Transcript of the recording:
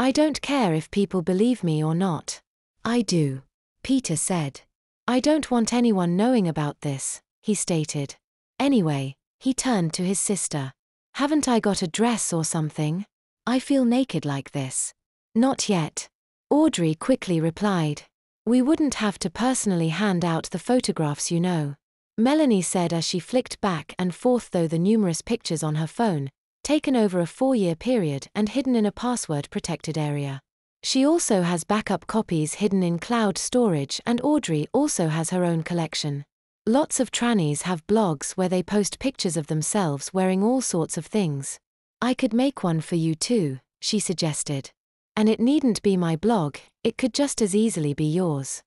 I don't care if people believe me or not. I do. Peter said. I don't want anyone knowing about this, he stated. Anyway, he turned to his sister. Haven't I got a dress or something? I feel naked like this. Not yet. Audrey quickly replied. We wouldn't have to personally hand out the photographs, you know. Melanie said as she flicked back and forth through the numerous pictures on her phone, taken over a four year period and hidden in a password protected area. She also has backup copies hidden in cloud storage, and Audrey also has her own collection. Lots of trannies have blogs where they post pictures of themselves wearing all sorts of things. I could make one for you too, she suggested. And it needn't be my blog, it could just as easily be yours.